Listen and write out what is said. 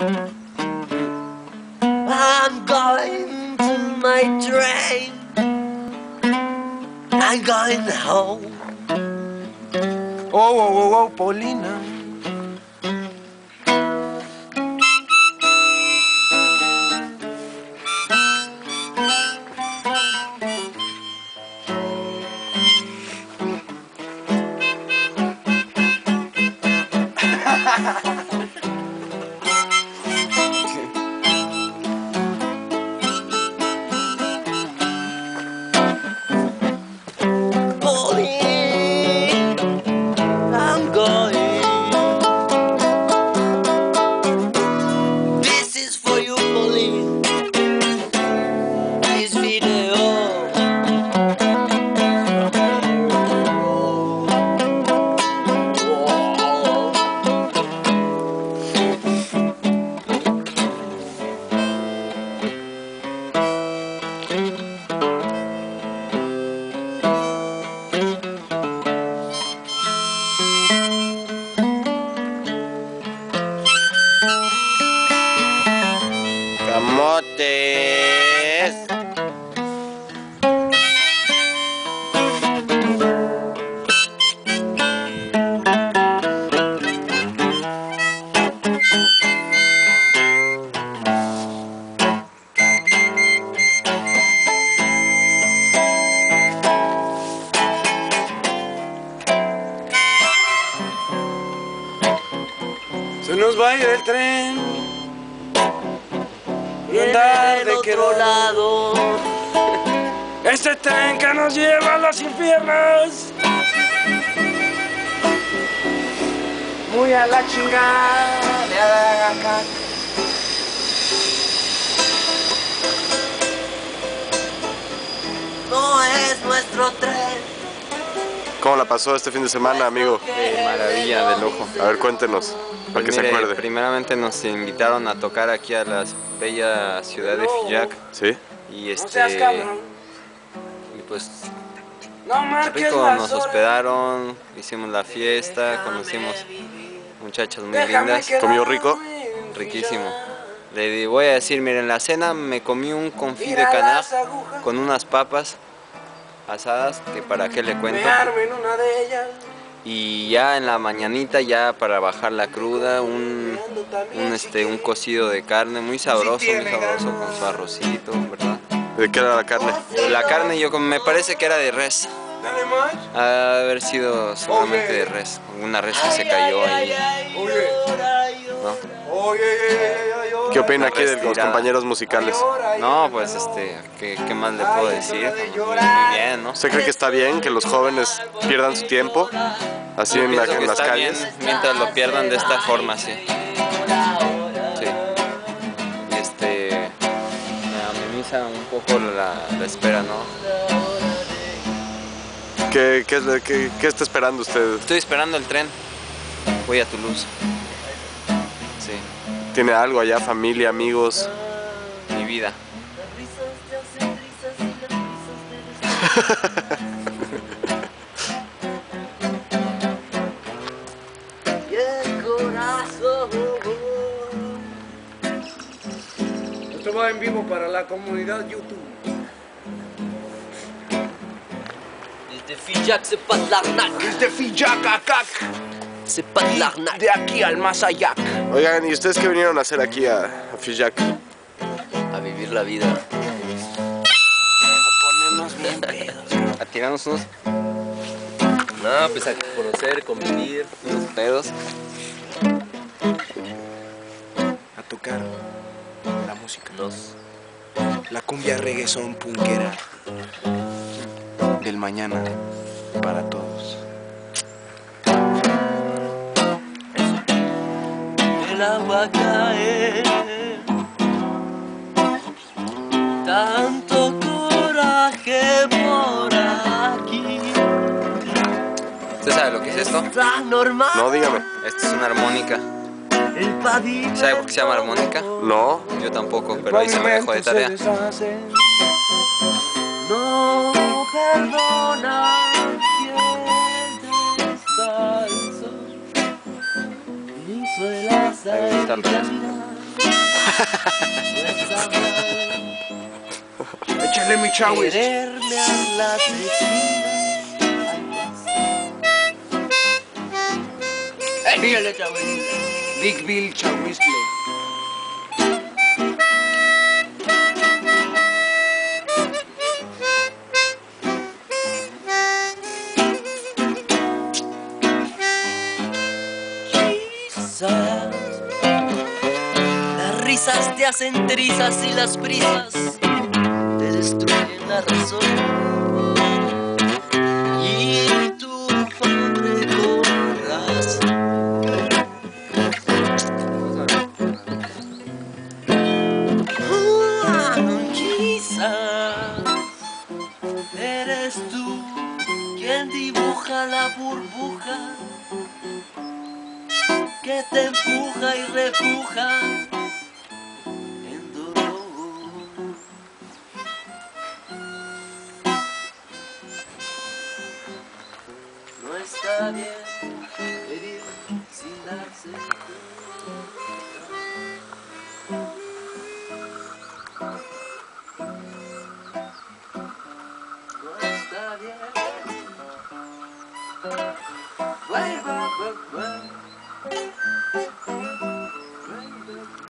I'm going to my train. I'm going home. Oh, oh, oh, oh, Paulina. Nos va a ir el tren. Y andar de otro lado. Este tren que nos lleva a los infiernos. Muy a la chingada de acá. No es nuestro tren. ¿Cómo la pasó este fin de semana, amigo? De maravilla, de lujo. A ver, cuéntenos, para Pues que se mire, acuerde. primeramente nos invitaron a tocar aquí a la bella ciudad de Fillac ¿Sí? y No este seas y pues marques rico nos hospedaron, hicimos la fiesta, conocimos muchachas muy lindas, ¿Comió rico? riquísimo. Le di- voy a decir, miren, la cena me comí un confit de agujas. con unas papas asadas, que para qué le cuento. Me armo en una de ellas. Y ya en la mañanita, ya para bajar la cruda, un, un, este, un cocido de carne muy sabroso, muy sabroso con su arrocito, ¿verdad? ¿De qué era la carne? La carne yo como- me parece que era de res, ha de haber sido seguramente de res, una res que se cayó ahí, Oye, ¿no? oye, oye, oye, oye. ¿Qué opina aquí de los compañeros musicales? No, pues este, ¿qué, qué más le puedo decir? Muy, bien, ¿no? ¿Usted cree que está bien que los jóvenes pierdan su tiempo así en, la- las está calles? bien mientras lo pierdan de esta forma, sí. Sí. Este. Me ameniza un poco la, la espera, ¿no? ¿Qué, qué, qué- qué está esperando usted? Estoy esperando el tren. Voy a Toulouse. Sí, ¿Tiene algo allá, familia, amigos? mi vida. Y el corazón. Esto va en vivo para la comunidad YouTube. Desde de l'arnaque. Desde Fillacacac, C'est de aquí al más allá. Oigan, ¿y ustedes qué vinieron a hacer aquí a, a Fillac? A vivir la vida. Ponernos bien pedos. A tirarnos unos, No, pues a conocer, convivir. unos pedos. A tocar la música. Nos. La cumbia reggaeton punkera del mañana para todos. El agua cae. Tanto coraje por aquí. ¿Usted sabe lo que es esto? Normal. No, dígame. Esto es una armónica. ¿Sabe por qué se llama armónica? No. Yo tampoco, pero ahí se me dejó de tarea. No perdona tal vez. Échale mi chawis. Échale chawis. Big Bill te hacen trizas y las prisas te destruyen la razón. Y tu pobre corazón. Ah, Quizás eres tú quien dibuja la burbuja que te empuja y repuja No está bien